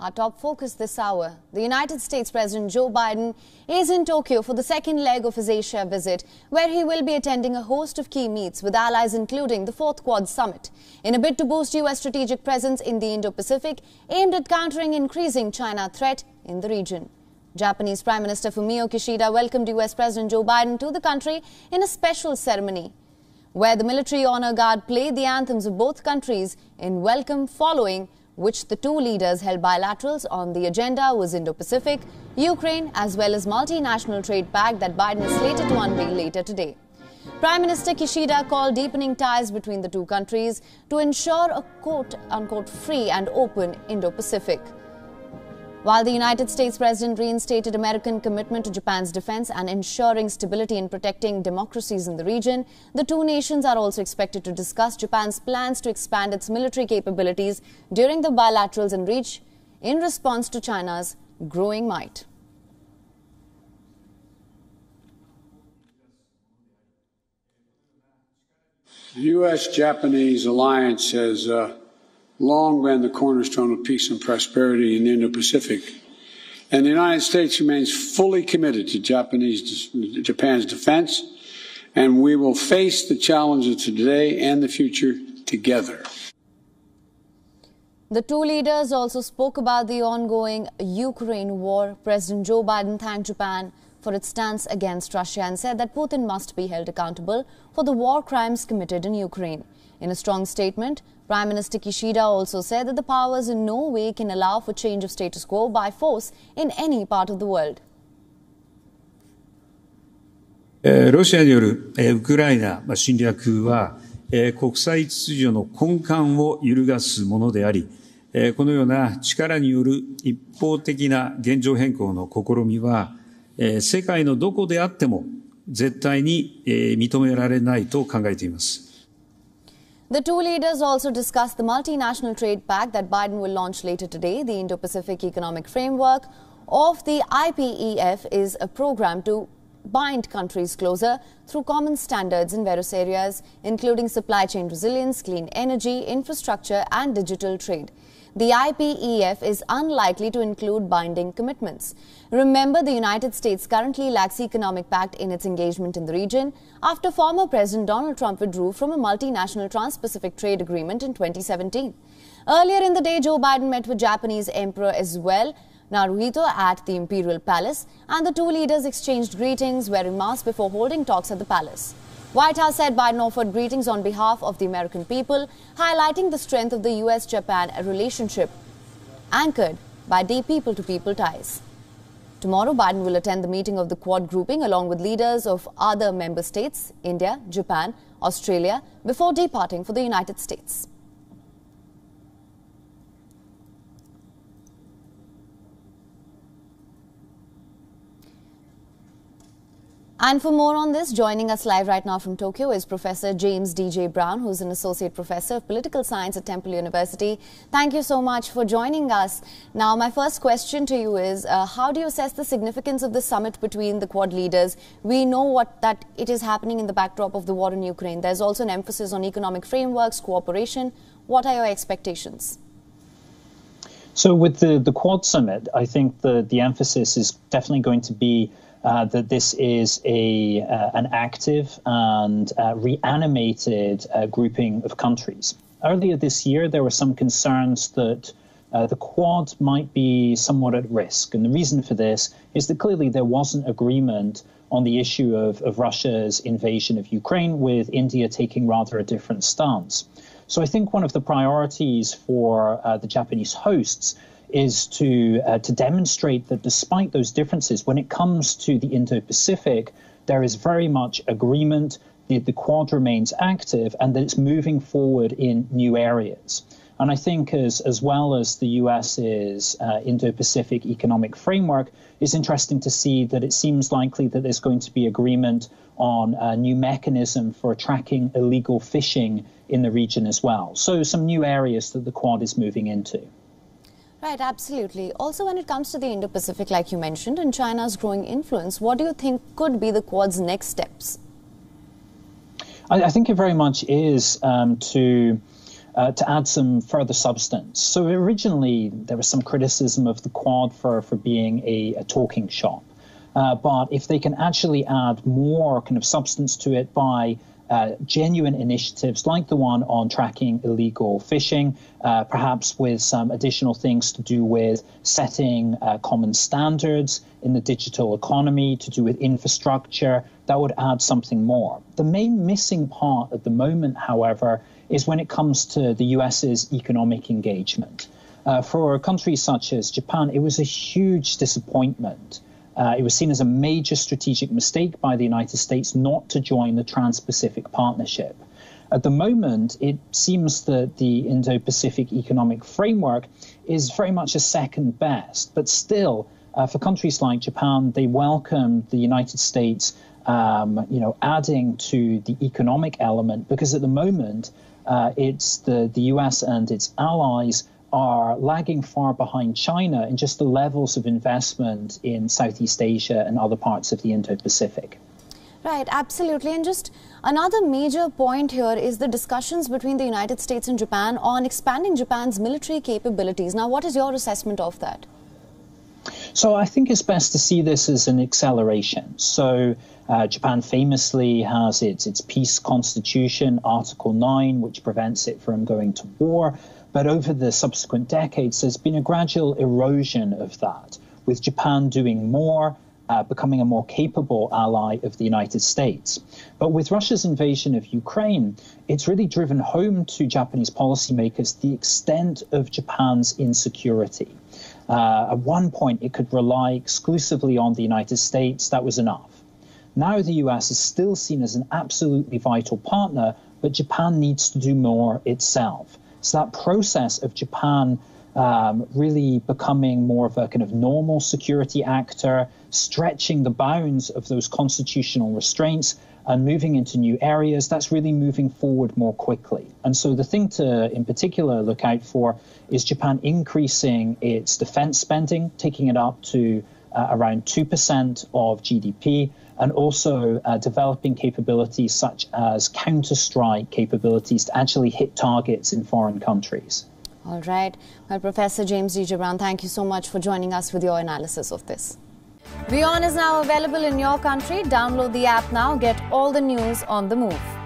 Our top focus this hour. The United States President Joe Biden is in Tokyo for the second leg of his Asia visit, where he will be attending a host of key meets with allies, including the Fourth Quad Summit, in a bid to boost U.S. strategic presence in the Indo Pacific, aimed at countering increasing China threat in the region. Japanese Prime Minister Fumio Kishida welcomed U.S. President Joe Biden to the country in a special ceremony, where the military honor guard played the anthems of both countries in welcome following which the two leaders held bilaterals on the agenda was Indo-Pacific, Ukraine as well as multinational trade pact that Biden is slated to unveil later today. Prime Minister Kishida called deepening ties between the two countries to ensure a quote-unquote free and open Indo-Pacific. While the United States President reinstated American commitment to Japan's defense and ensuring stability and protecting democracies in the region, the two nations are also expected to discuss Japan's plans to expand its military capabilities during the bilaterals in reach in response to China's growing might. The U.S. Japanese alliance has uh, long been the cornerstone of peace and prosperity in the Indo-Pacific. And the United States remains fully committed to Japanese, Japan's defense, and we will face the challenges of today and the future together. The two leaders also spoke about the ongoing Ukraine war. President Joe Biden thanked Japan for its stance against Russia and said that Putin must be held accountable for the war crimes committed in Ukraine. In a strong statement, Prime Minister Kishida also said that the powers in no way can allow for change of status quo by force in any part of the world. ロシアによるウクライナ侵略は国際秩序の根幹を揺るがすものであり、このような力による一方的な現状変更の試みは、世界のどこであっても絶対に認められないと考えています。The two leaders also discussed the multinational trade pact that Biden will launch later today. The Indo-Pacific Economic Framework of the IPEF is a program to bind countries closer through common standards in various areas, including supply chain resilience, clean energy, infrastructure and digital trade the IPEF is unlikely to include binding commitments. Remember, the United States currently lacks economic pact in its engagement in the region after former President Donald Trump withdrew from a multinational trans-Pacific trade agreement in 2017. Earlier in the day, Joe Biden met with Japanese Emperor as well, Naruhito at the Imperial Palace, and the two leaders exchanged greetings wearing masks before holding talks at the palace. White House said Biden offered greetings on behalf of the American people, highlighting the strength of the U.S.-Japan relationship anchored by deep people-to-people ties. Tomorrow, Biden will attend the meeting of the Quad grouping along with leaders of other member states, India, Japan, Australia, before departing for the United States. And for more on this, joining us live right now from Tokyo is Professor James D.J. Brown, who's an Associate Professor of Political Science at Temple University. Thank you so much for joining us. Now, my first question to you is, uh, how do you assess the significance of the summit between the Quad leaders? We know what that it is happening in the backdrop of the war in Ukraine. There's also an emphasis on economic frameworks, cooperation. What are your expectations? So with the, the Quad summit, I think the, the emphasis is definitely going to be uh, that this is a uh, an active and uh, reanimated uh, grouping of countries. Earlier this year, there were some concerns that uh, the Quad might be somewhat at risk, and the reason for this is that clearly there wasn't agreement on the issue of, of Russia's invasion of Ukraine, with India taking rather a different stance. So I think one of the priorities for the Japanese hosts is to uh, to demonstrate that despite those differences, when it comes to the Indo-Pacific, there is very much agreement. The, the Quad remains active, and that it's moving forward in new areas. And I think, as as well as the US's uh, Indo-Pacific economic framework, it's interesting to see that it seems likely that there's going to be agreement on a new mechanism for tracking illegal fishing in the region as well. So some new areas that the Quad is moving into. Right, absolutely. Also, when it comes to the Indo-Pacific, like you mentioned, and China's growing influence, what do you think could be the Quad's next steps? I, I think it very much is um, to uh, to add some further substance. So originally there was some criticism of the Quad for, for being a, a talking shop. Uh, but if they can actually add more kind of substance to it by uh, genuine initiatives like the one on tracking illegal fishing, uh, perhaps with some additional things to do with setting uh, common standards in the digital economy, to do with infrastructure, that would add something more. The main missing part at the moment, however, is when it comes to the US's economic engagement. Uh, for countries such as Japan, it was a huge disappointment uh, it was seen as a major strategic mistake by the United States not to join the Trans Pacific Partnership. At the moment, it seems that the Indo Pacific Economic Framework is very much a second best, but still, uh, for countries like Japan, they welcome the United States, um, you know, adding to the economic element because at the moment, uh, it's the, the US and its allies are lagging far behind China in just the levels of investment in Southeast Asia and other parts of the Indo Pacific. Right, absolutely. And just another major point here is the discussions between the United States and Japan on expanding Japan's military capabilities. Now, what is your assessment of that? So, I think it's best to see this as an acceleration. So, uh, Japan famously has its, its peace constitution, Article 9, which prevents it from going to war. But over the subsequent decades, there's been a gradual erosion of that, with Japan doing more, uh, becoming a more capable ally of the United States. But with Russia's invasion of Ukraine, it's really driven home to Japanese policymakers the extent of Japan's insecurity. Uh, at one point, it could rely exclusively on the United States. That was enough. Now the US is still seen as an absolutely vital partner, but Japan needs to do more itself. So that process of Japan um, really becoming more of a kind of normal security actor, stretching the bounds of those constitutional restraints and moving into new areas, that's really moving forward more quickly. And so the thing to, in particular, look out for is Japan increasing its defense spending, taking it up to uh, around 2% of GDP, and also uh, developing capabilities such as counter strike capabilities to actually hit targets in foreign countries. All right. Well, Professor James D. Thank you so much for joining us with your analysis of this. WION is now available in your country. Download the app now. Get all the news on the move.